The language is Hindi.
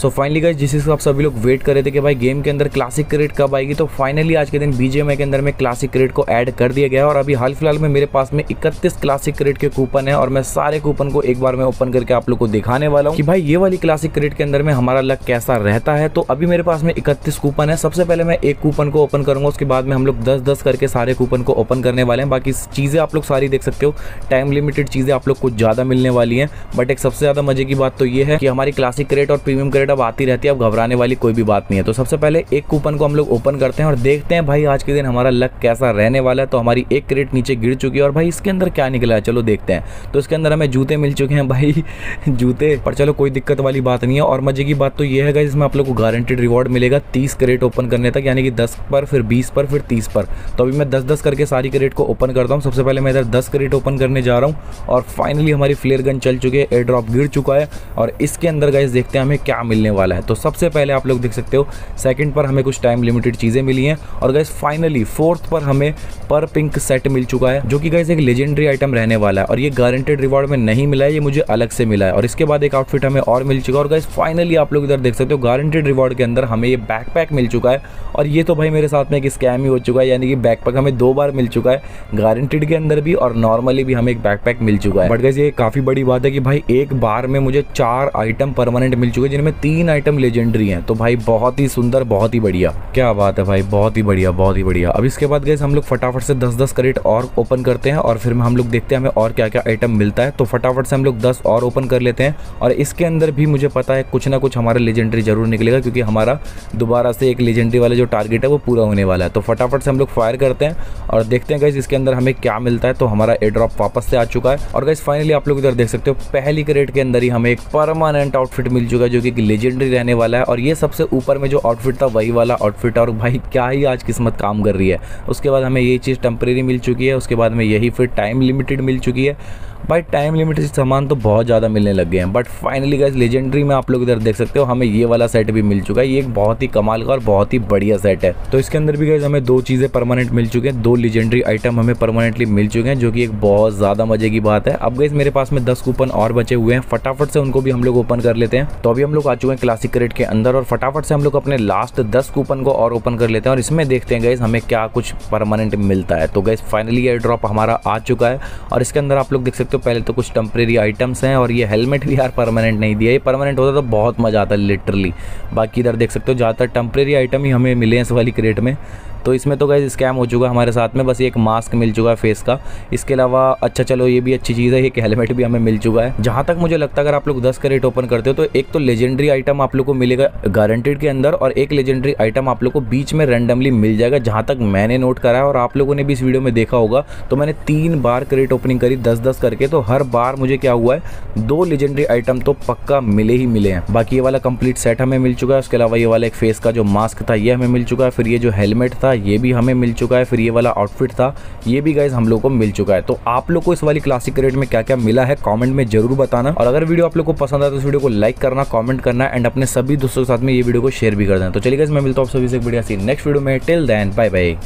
सो फाइनली गाइज़ जिस आप सभी लोग वेट कर रहे थे कि भाई गेम के अंदर क्लासिक क्रेड कब आएगी तो फाइनली आज के दिन बीजेएमआई के अंदर में क्लासिक क्रेड को ऐड कर दिया गया और अभी हाल फ़िलहाल में मेरे पास में इकतीस क्लासिक क्रेडिट के कूपन है और मैं सारे कूपन को एक बार में ओपन करके आप लोग को दिखाने वाला हूँ कि भाई ये वाली क्लासिक क्रेड के अंदर में हमारा लक कैसा रहता है। तो अभी मेरे पास में इकतीस कूपन है। सबसे पहले मैं एक कूपन को ओपन करूँगा, उसके बाद में हम लोग दस दस करके सारे कूपन को ओपन करने वाले हैं। बाकी चीज़ें आप लोग सारी देख सकते हो। टाइम लिमिटेड चीज़ें आप लोग कुछ ज़्यादा मिलने वाली हैं। बट एक सबसे ज़्यादा मज़े की बात तो ये है कि हमारी क्लासिक क्रेड और प्रीमियम क्रेडिट अब आती रहती है, अब घबराने वाली कोई भी बात नहीं है। तो सबसे पहले एक कूपन को हम लोग ओपन करते हैं और देखते हैं, भाई आज के दिन हमारा लक कैसा रहने वाला है। तो हमारी एक क्रेडिट नीचे गिर चुकी है और भाई इसके अंदर क्या निकला है, चलो देखते हैं। तो इसके अंदर हमें जूते मिल चुके हैं, भाई जूते, पर चलो कोई दिक्कत वाली बात नहीं है। और मज़े की बात तो ये है इसमें आप लोग को गारंटेड रिवॉर्ड मिलेगा तीस क्रेडिट ओपन करने तक, यानी कि दस पर, फिर बीस पर, फिर तीस पर। तो अभी मैं दस दस करके सारी क्रेडिट को ओपन करता हूँ। सबसे पहले मैं इधर दस क्रेडिट ओपन करने जा रहा हूँ और फाइनली हमारी फ्लेयर गन चल चुकी है एयर ड्रॉप गिर चुका है। और इसके अंदर गाइज़ देखते हैं हमें क्या मिलने वाला है। तो सबसे पहले आप लोग देख सकते हो सेकंड पर हमें कुछ टाइम लिमिटेड चीज़ें मिली हैं और गाइज़ फाइनली फोर्थ पर हमें पर पिंक सेट मिल चुका है, जो कि गाइज़ एक लेजेंडरी आइटम रहने वाला है और ये गारंटेड रिवॉर्ड में नहीं मिला है, ये मुझे अलग से मिला है। और इसके बाद एक आउटफिट हमें और मिल चुका है और गाइज़ फाइनली आप लोग इधर देख सकते हो गारंटेड रिवॉर्ड के अंदर हमें ये बैकपैक मिल चुका है और ये तो भाई मेरे साथ में एक स्कैम ही हो चुका है, यानी कि बैकपैक हमें दो बार मिल चुका है गारंटेड के अंदर भी और नॉर्मली भी हमें एक बैकपैक मिल चुका है। बट गाइज़ ये काफ़ी बड़ी बात है कि भाई एक बार में मुझे चार आइटम परमानेंट मिल चुके हैं, जिनमें तीन आइटम लेजेंडरी हैं तो भाई बहुत ही सुंदर, बहुत ही बढ़िया। क्या बात है भाई, बहुत ही बढ़िया, बहुत ही बढ़िया। अब इसके बाद गए हम लोग फटाफट से दस दस करेट और ओपन करते हैं और फिर हम लोग देखते हैं हमें और क्या क्या आइटम मिलता है। तो फटाफट से हम लोग दस और ओपन कर लेते हैं और इसके अंदर भी मुझे पता है कुछ ना कुछ हमारा लेजेंडरी ज़रूर निकलेगा क्योंकि हमारा दोबारा से एक लेजेंडरी वाला जो टारगेट है वो पूरा होने वाला है। तो फटाफट से हम लोग फायर करते हैं और देखते हैं गैस इसके अंदर हमें क्या मिलता है। तो हमारा एयर ड्रॉप वापस से आ चुका है और गैस फाइनली आप लोग इधर देख सकते हो, पहली करेट के अंदर ही हमें एक परमानेंट आउटफिट मिल चुका है जो कि लेजेंडरी रहने वाला है और ये सबसे ऊपर में जो आउटफिट था, वही वाला आउटफिट और भाई, क्या ही आज किस्मत काम कर रही है। उसके बाद हमें ये चीज़ टेम्प्रेरी मिल चुकी है, उसके बाद में यही फिर टाइम लिमिटेड मिल चुकी है। भाई टाइम लिमिटेड सामान तो बहुत ज़्यादा मिलने लग गए हैं। बट फाइनली गैस लेजेंडरी में आप लोग इधर देख सकते हो, हमें ये वाला सेट भी मिल चुका है। ये एक बहुत ही कमाल का और बहुत ही बढ़िया सेट है। तो इसके अंदर भी गैस हमें दो चीज़ें परमानेंट मिल चुके हैं। दो लेजेंडरी आइटम हमें परमानेंटली मिल चुके हैं, जो कि एक बहुत ज़्यादा मज़े की बात है। अब गैस मेरे पास में दस कूपन और बचे हुए हैं। फटाफट से उनको भी हम लोग ओपन कर लेते हैं। तो अभी हम लोग आ चुके हैं क्लासिक क्रेट के अंदर और फटाफट से हम लोग अपने लास्ट दस कूपन को और ओपन कर लेते हैं। और इसमें देखते हैं गैस हमें क्या कुछ परमानेंट मिलता है। तो गैस फाइनली एयर ड्रॉप हमारा आ चुका है। और इसके अंदर आप लोग देख सकते हो पहले तो कुछ टेम्प्रेरी आइटम्स हैं और ये हेलमेट भी यार परमानेंट नहीं दिया। ये परमानेंट होता तो बहुत मज़ा आता लिटरली बाकी इधर देख सकते हो, ज़्यादातर टेम्प्रेरी आइटम ही हमें मिले हैं इस वाली क्रेट में। तो इसमें तो गैस स्कैम हो चुका हमारे साथ में, बस एक मास्क मिल चुका है फेस का। इसके अलावा अच्छा चलो, ये भी अच्छी चीज़ है, एक हेलमेट भी हमें मिल चुका है। जहाँ तक मुझे लगता है, अगर आप लोग दस करेट ओपन करते हो तो एक तो लेजेंडरी आइटम आप लोग को मिलेगा गारंटेड के अंदर, और एक लेजेंडरी आइटम आप लोग को बीच में रैंडमली मिल जाएगा, जहाँ तक मैंने नोट करा है, और आप लोगों ने भी इस वीडियो में देखा होगा। तो मैंने तीन बार करेट ओपनिंग करी, दस दस करके। तो हर बार मुझे क्या हुआ है, दो लेजेंडरी आइटम तो पक्का मिले ही मिले हैं। बाकी ये वाला कंप्लीट सेट हमें मिल चुका है, उसके अलावा ये वाला एक फेस का जो मास्क था, ये हमें मिल चुका है, फिर ये जो हेलमेट था, ये भी हमें मिल चुका है, फिर ये वाला आउटफिट था, ये भी गाइज़ हम लोग को मिल चुका है। तो आप लोग को इस वाली क्लासिक रेट में क्या क्या मिला है कॉमेंट में ज़रूर बताना। और अगर वीडियो आप लोग को पसंद आए तो इस वीडियो को लाइक करना कॉमेंट करना एंड अपने सभी दोस्तों के साथ में ये वीडियो को शेयर भी कर देना। तो चलिए गाइज़ मैं मिलता हूँ आप सभी से बढ़िया सी नेक्स्ट वीडियो में। Till then bye bye